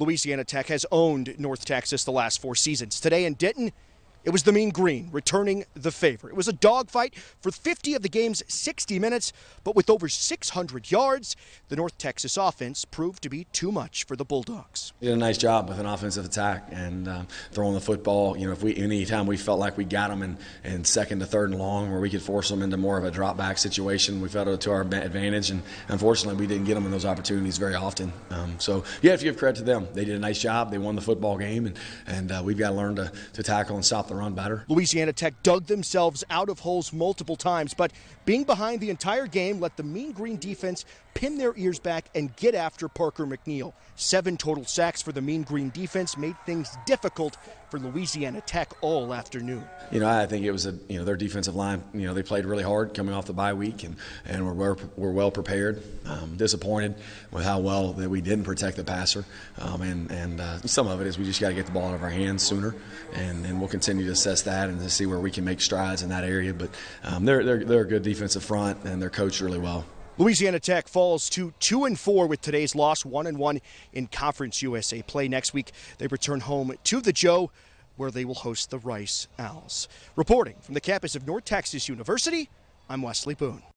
Louisiana Tech has owned North Texas the last four seasons. Today in Denton, it was the Mean Green returning the favor. It was a dogfight for 50 of the game's 60 minutes, but with over 600 yards, the North Texas offense proved to be too much for the Bulldogs. We did a nice job with an offensive attack and um, throwing the football. You know, if we any time we felt like we got them in, in second to third and long, where we could force them into more of a drop back situation, we felt it to our advantage. And unfortunately, we didn't get them in those opportunities very often. Um, so yeah, if you give credit to them, they did a nice job. They won the football game, and and uh, we've got to learn to, to tackle and stop the run better. Louisiana Tech dug themselves out of holes multiple times, but being behind the entire game let the Mean Green defense pin their ears back and get after Parker McNeil. Seven total sacks for the Mean Green defense made things difficult for Louisiana Tech all afternoon. You know, I think it was a you know their defensive line. You know, they played really hard coming off the bye week, and and we're we're well prepared. Um, disappointed with how well that we didn't protect the passer, um, and and uh, some of it is we just got to get the ball out of our hands sooner, and and we'll continue to assess that and to see where we can make strides in that area. But um, they're they're they're a good defensive front, and they're coached really well. Louisiana Tech falls to two and four with today's loss, one and one in Conference USA play. Next week, they return home to the Joe, where they will host the Rice Owls. Reporting from the campus of North Texas University, I'm Wesley Boone.